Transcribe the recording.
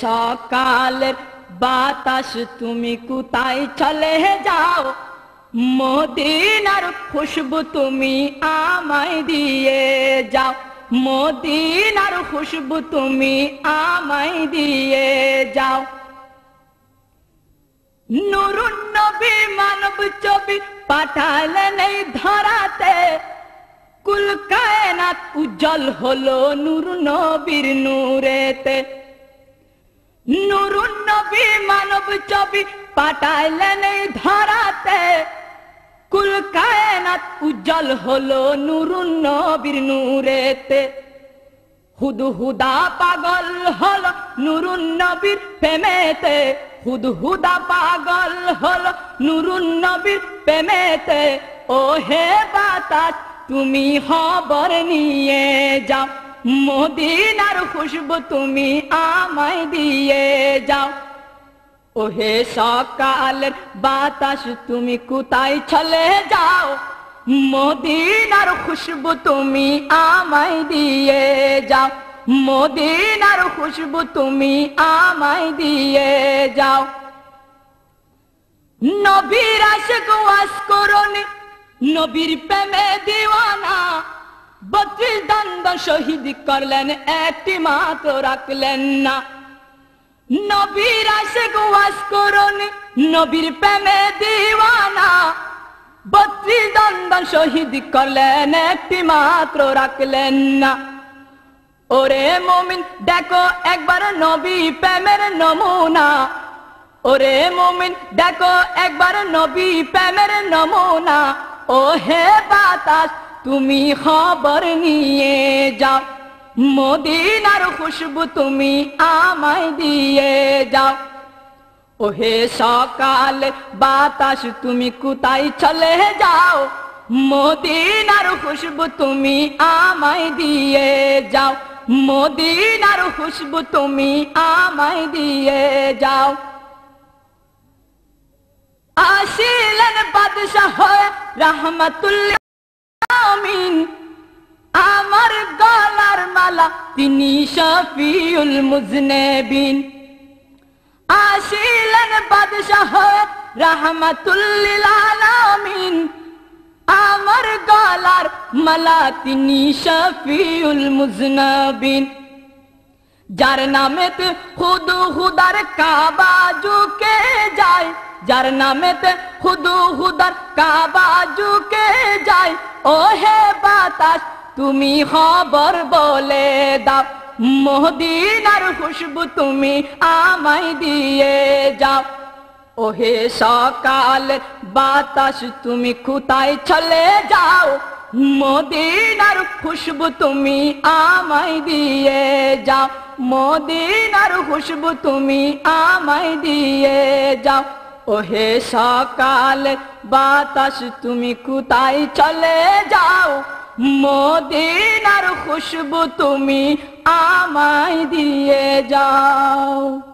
সকালের বাতাস তুমি কোথায় চলে যাও? মদিনার খুশবু তুমি আমায় দিয়ে যাও। মদিনার খুশবু তুমি আমায় দিয়ে যাও। নুরুন নবী মানব ছবি পাঠালেন এই ধরাতে। কুল কায়নাত উজ্জ্বল হলো নূর নবীর নূরেতে। নবী মানব ছবি পাঠাইলেন এই ধরাতে। কুল কায়নাত উজ্জ্বল হলো নুরুন নবীর নূরেতে। হুদু হুদা পাগল হল নুরুন নবীর প্রেমেতে। হুদু হুদা পাগল হল নুরুন নবীর প্রেমেতে। ও হে বাতাস, তুমি খবর নিয়ে যাও। মদিনার খুশবু তুমি আমায় দিয়ে যাও। ওহে সকালের বাতাস, তুমি কোথায় চলে যাও? মদিনার খুশবু তুমি আমায় দিয়ে যাও। মদিনার খুশবু তুমি আমায় দিয়ে যাও। নবীর আশেক ওয়াস করনি নবীর প্রেমে দিওয়ানা। বত্রিশ দন্দ শহীদ করলেন একটি মাত্র রাখলেন না। নবীর আশেক ওয়াস করনি, নবীর প্রেমে দিওয়ানা। বত্রিশ দ্বন্দ্ব শহীদ করলেন একটি মাত্র রাখলেন না। ওরে মমিন, দেখো একবার নবী প্রেমের নমুনা। ওরে মমিন, দেখো একবার নবী প্রেমের নমুনা। ও হে বাতাস তুমি খবর নিয়ে যাও। মদিনার খুশবু তুমি আমায় দিয়ে যাও। ওহে সকাল, বাতাস, তুমি কোথায় চলে যাও? মদিনার খুশবু তুমি আমায় দিয়ে যাও। মদিনার খুশবু তুমি আমায় দিয়ে যাও। আসিলেন বাদশাহ রহমতুল্লাহ মালা তিনি শফিউল মুজনেবিন। আসিলেন বাদশাহ রহমতুল্লিল আলামিন। আমার গলার মালা, তিনি শফিউল মুজনবিন। যার নামেতে খুদু হুদার কাবা ঝুঁকে যায়, যার নামেতে খুদু হুদার কাবা ঝুঁকে যায়। ও হে বাতাস তুমি খবর বলে দাও, মহদিনার খুশবু তুমি আমায় দিয়ে যাও। ওহে সকাল, বাতাস তুমি কোথায় চলে যাও? মদিনার খুশবু তুমি আমায় দিয়ে যাও। মদিনার খুশবু তুমি আমায় দিয়ে যাও। ওহে সকাল, বাতাস তুমি কোথায় চলে যাও? মদিনার খুশবু তুমি আমায় দিয়ে যাও।